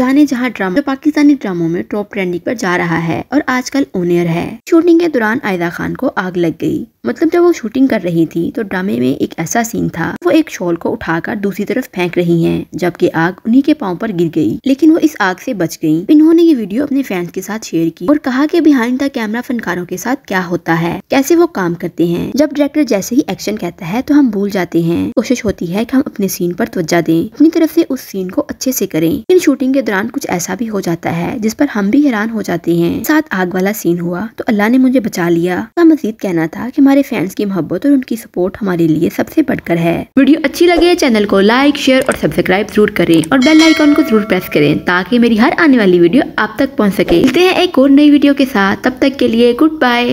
जाने जहाँ ड्रामा जो पाकिस्तानी ड्रामों में टॉप ट्रेंडिंग पर जा रहा है और आजकल ओनियर है। शूटिंग के दौरान आयदा खान को आग लग गई। मतलब जब वो शूटिंग कर रही थी तो ड्रामे में एक ऐसा सीन था, वो एक शॉल को उठाकर दूसरी तरफ़ फेंक रही हैं, जबकि आग उन्हीं के पाँव पर गिर गई। लेकिन वो इस आग से बच गई। इन्होंने ये वीडियो अपने फैंस के साथ शेयर की और कहा कि बिहाइंड द कैमरा फनकारों के साथ क्या होता है, कैसे वो काम करते हैं। जब डायरेक्टर जैसे ही एक्शन कहता है तो हम भूल जाते हैं। कोशिश होती है की हम अपने सीन पर तवज्जा दें। अपनी तरफ़ से उस सीन को अच्छे से करें। इन शूटिंग के दौरान कुछ ऐसा भी हो जाता है, जिस पर हम भी हैरान हो जाते हैं। साथ आग वाला सीन हुआ तो अल्लाह ने मुझे बचा लिया। मजीद कहना था कि हमारे फैंस की मोहब्बत और उनकी सपोर्ट हमारे लिए सबसे बढ़कर है। वीडियो अच्छी लगे चैनल को लाइक शेयर और सब्सक्राइब ज़रूर करें और बेल आइकॉन को ज़रूर प्रेस करें ताकि मेरी हर आने वाली वीडियो आप तक पहुँच सके। मिलते हैं एक और नई वीडियो के साथ। तब तक के लिए गुड बाय